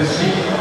assim